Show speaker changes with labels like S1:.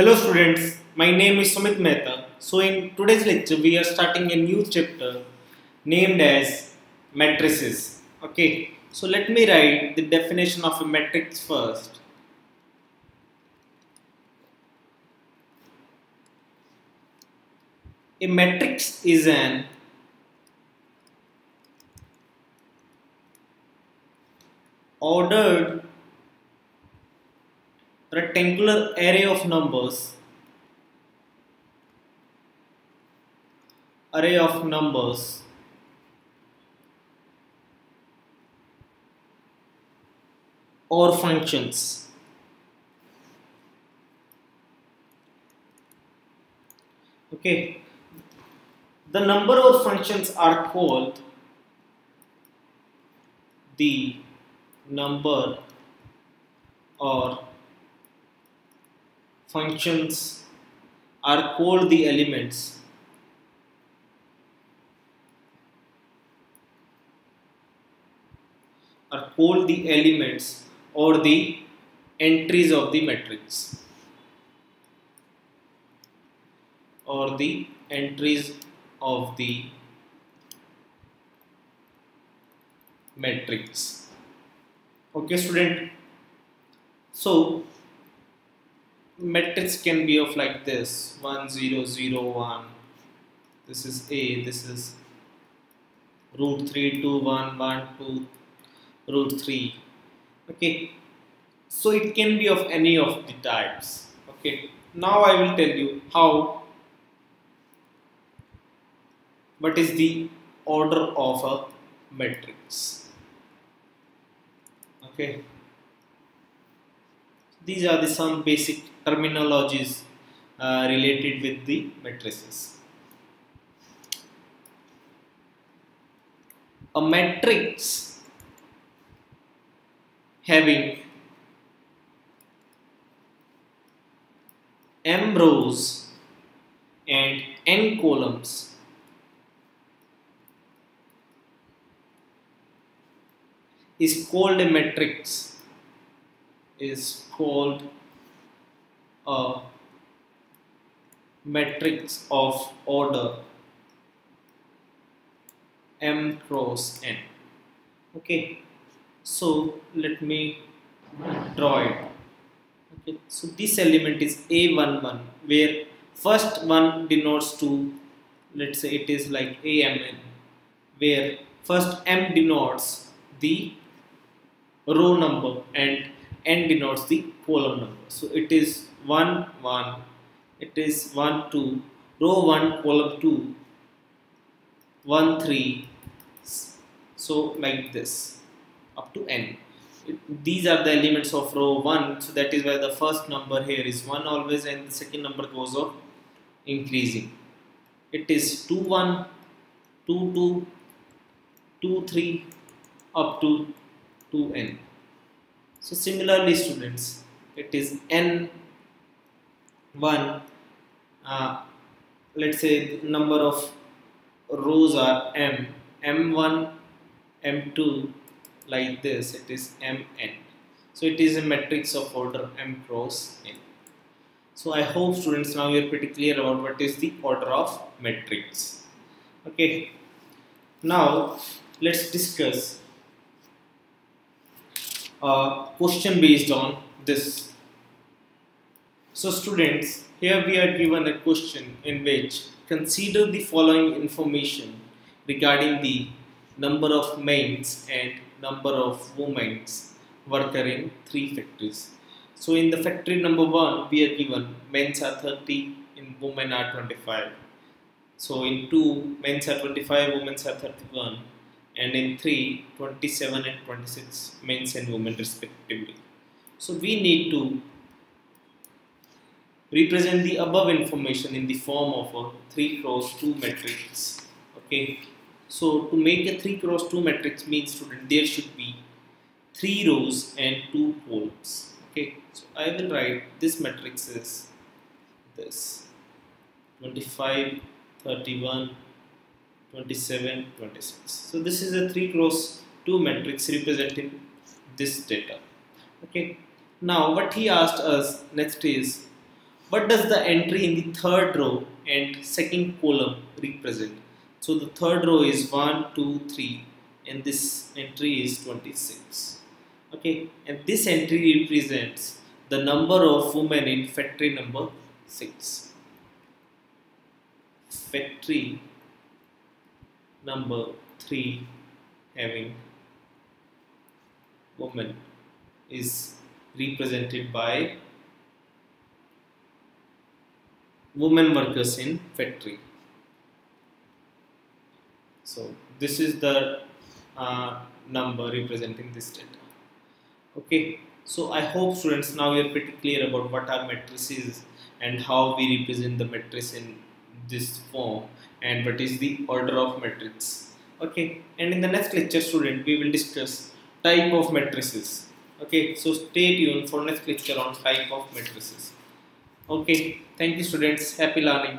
S1: Hello students, my name is Sumit Mehta. So in today's lecture we are starting a new chapter named as matrices. Okay, so let me write the definition of a matrix first. A matrix is an ordered rectangular array of numbers. Array of numbers. Or functions. Okay. The number of functions are called the number or functions are called the elements. Are called the elements or the entries of the matrix. Or the entries of the matrix. Okay student. So matrix can be of like this. 1 0 0 1 this is a this is root 3 2 1 1 2 root 3 okay. So it can be of any of the types. Okay. Now I will tell you how what is the order of a matrix okay these are the some basic terminologies uh, related with the matrices. A matrix having m rows and n columns is called a matrix is called a matrix of order m cross n. Okay so let me draw it. Okay so this element is a11 where first one denotes to let's say it is like amn where first m denotes the row number and n denotes the column number. So it is 1 1 it is 1 2 row 1 column 2 1 3 so like this. Up to n. These are the elements of row 1 so that is why the first number here is 1 always and the second number goes up increasing. It is 2 1 2 2 2 3 up to 2n so similarly students it is n 1 uh, let's say number of rows are m. M1 m2 like this it is mn so it is a matrix of order m cross n. So i hope students now you are pretty clear about what is the order of matrix. Okay. Now let's discuss a question based on this. So students, here we are given a question in which consider the following information regarding the number of men's and number of women's worker in three factories. So in the factory number one, we are given men's are 30 and women are 25. So in two, men's are 25, women's are 31 and in 3 27 and 26 men's and women respectively. So we need to represent the above information in the form of a 3 cross 2 matrix okay? So to make a 3 cross 2 matrix means student there should be 3 rows and 2 columns okay? So i will write this matrix is this. 25 31 27 26 so this is a 3 cross 2 matrix representing this data. Okay. Now what he asked us next is what does the entry in the third row and second column represent? So the third row is 1 2 3 and this entry is 26 okay. And this entry represents the number of women in factory number 6 factory number 3 having woman is represented by women workers in factory. So this is the uh, number representing this data. Okay so i hope students now you are pretty clear about what are matrices and how we represent the matrix in this form and what is the order of matrix okay and in the next lecture student we will discuss type of matrices. Okay so stay tuned for next lecture on type of matrices. Okay thank you students. Happy learning